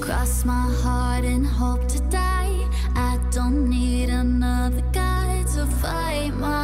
Cross my heart and hope to die. I don't need another guy to fight my.